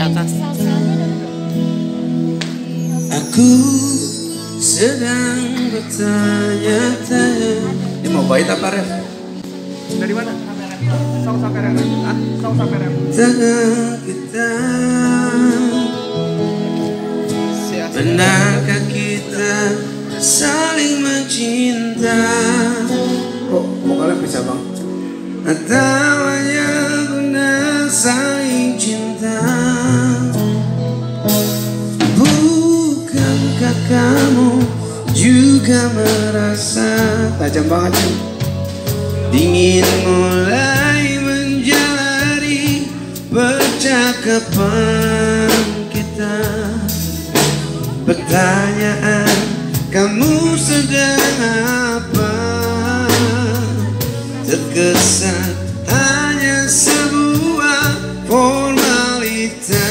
atas. Aku sedang bertanya-tanya Ini mau bait apa Ref? Dari mana? Song sampai rem. Ah, song sampai rem. Tangan kita Benarkah kita saling mencinta Kok vokalnya bisa bang? Atau hanya benar saling kamu juga merasa Tajam banget. Cim. Dingin mulai menjalari percakapan kita. Pertanyaan kamu sedang apa? Terkesan hanya sebuah formalitas